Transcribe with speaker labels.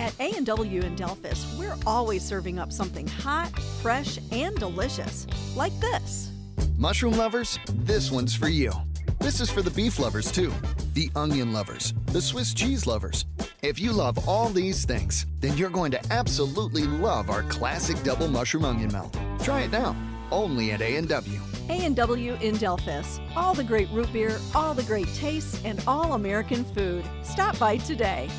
Speaker 1: At A&W in Delphos, we're always serving up something hot, fresh, and delicious, like this.
Speaker 2: Mushroom lovers, this one's for you. This is for the beef lovers too, the onion lovers, the Swiss cheese lovers. If you love all these things, then you're going to absolutely love our classic double mushroom onion melt. Try it now, only at A&W.
Speaker 1: A&W in Delphos. All the great root beer, all the great tastes, and all American food. Stop by today.